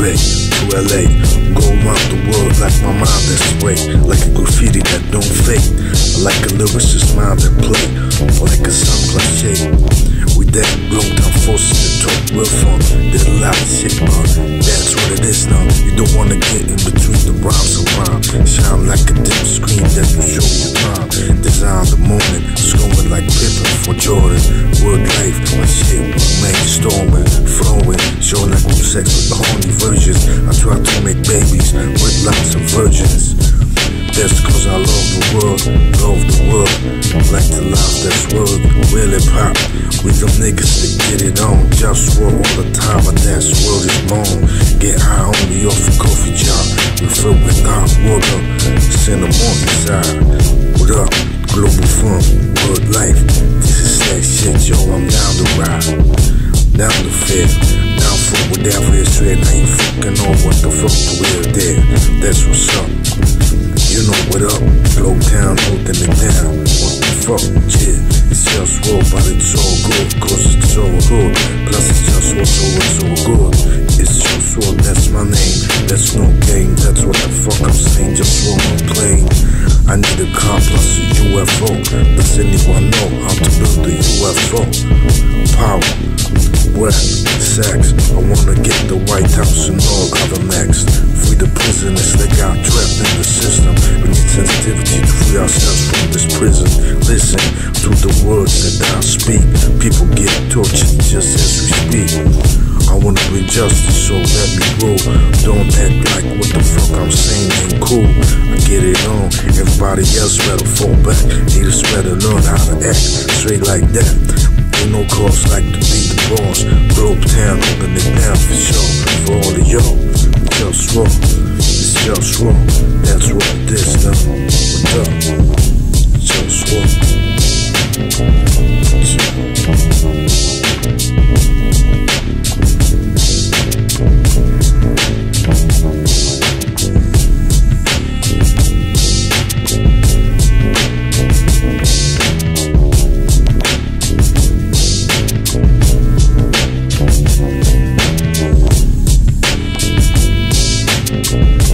to LA. Go around the world like my mind that's way. Like a graffiti that don't fade. Like a lyricist mind that play. Like a sound cliche. We that long time forces to talk real fun. Did a lot of shit, man. that's what it is now. You don't wanna get in between the rhymes and rhyme. Shine like a dim screen that can show you time. Design the moment, scoring like Pippen for Jordan. Word life, my shit, man, sex with the horny virgins. I try to make babies with lots of virgins. That's cause I love the world, love the world. Like the life that's worth really pop. With them niggas that get it on. Just work all the time, but that's world is long. Get high only off a coffee job. We fill with hot water. Morning side. What up? Globalfirm, world life. This is that shit, yo. I'm down to ride. Down to fair. Down for whatever is straight. I ain't fucking on what the fuck the real there. That's what's up. You know what up, Globetown holding it down. What the fuck, yeah. It's JustWar, but it's all good, cause it's all good. Plus it's just what's all, it's all good. It's JustWar, that's my name. That's no game, that's what the fuck I'm saying. JustWar, I'm playing. I need a plus a UFO. Does anyone know how to build a UFO? Power, wet, sex. I wanna get the White House and all other next. The prisoners that got trapped in the system. We need sensitivity to free ourselves from this prison. Listen to the words that I speak. People get tortured just as we speak. I wanna bring justice, so let me grow. Don't act like what the fuck I'm saying ain't cool. I get it on. Everybody else better fall back. Need Haters better learn how to act straight like that. Ain't no cause like to be the boss. Globetown holding it down for sure. For all of y'all, just wrong. It's just wrong. Thank